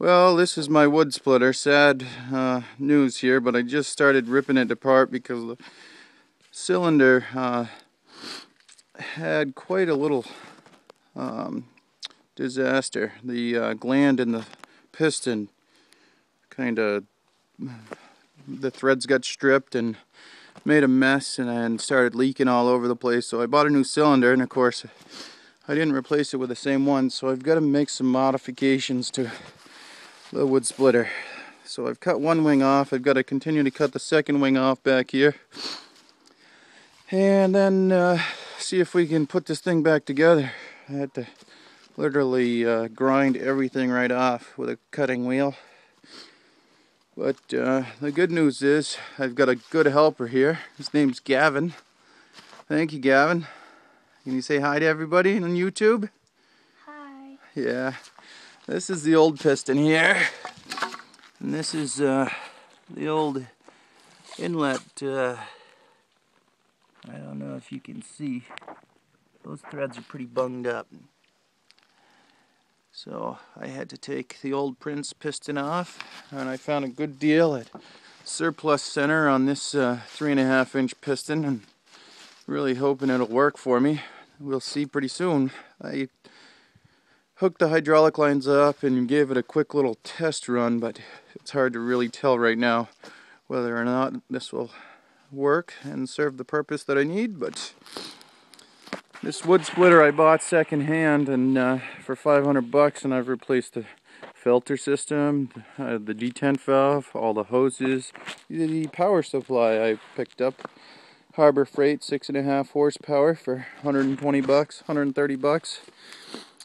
Well, this is my wood splitter. Sad uh, news here, but I just started ripping it apart because the cylinder uh, had quite a little um, disaster. The uh, gland in the piston kind of, the threads got stripped and made a mess and, and started leaking all over the place. So I bought a new cylinder and of course I didn't replace it with the same one. So I've got to make some modifications to the wood splitter. So I've cut one wing off. I've got to continue to cut the second wing off back here. And then uh, see if we can put this thing back together. I had to literally uh, grind everything right off with a cutting wheel. But uh, the good news is I've got a good helper here. His name's Gavin. Thank you, Gavin. Can you say hi to everybody on YouTube? Hi. Yeah. This is the old piston here. And this is uh, the old inlet. Uh, I don't know if you can see. Those threads are pretty bunged up. So I had to take the old Prince piston off and I found a good deal at Surplus Center on this uh, three and a half inch piston and really hoping it'll work for me. We'll see pretty soon. I hooked the hydraulic lines up and gave it a quick little test run, but it's hard to really tell right now whether or not this will work and serve the purpose that I need, but this wood splitter I bought secondhand and uh, for 500 bucks and I've replaced the filter system, uh, the detent valve, all the hoses, the power supply I picked up. Harbor Freight, six and a half horsepower for 120 bucks, 130 bucks.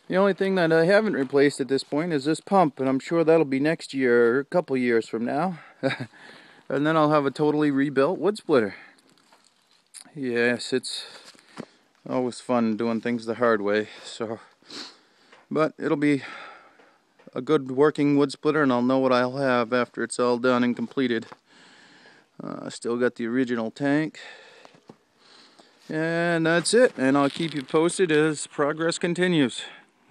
The only thing that I haven't replaced at this point is this pump, and I'm sure that'll be next year or a couple years from now. and then I'll have a totally rebuilt wood splitter. Yes, it's always fun doing things the hard way, so but it'll be a good working wood splitter and I'll know what I'll have after it's all done and completed. Uh, still got the original tank. And that's it. And I'll keep you posted as progress continues.